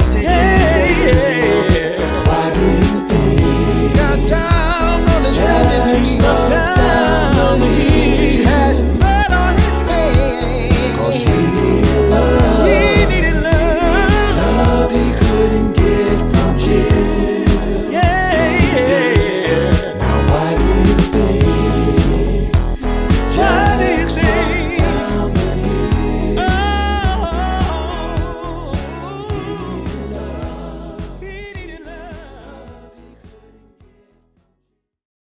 família seria.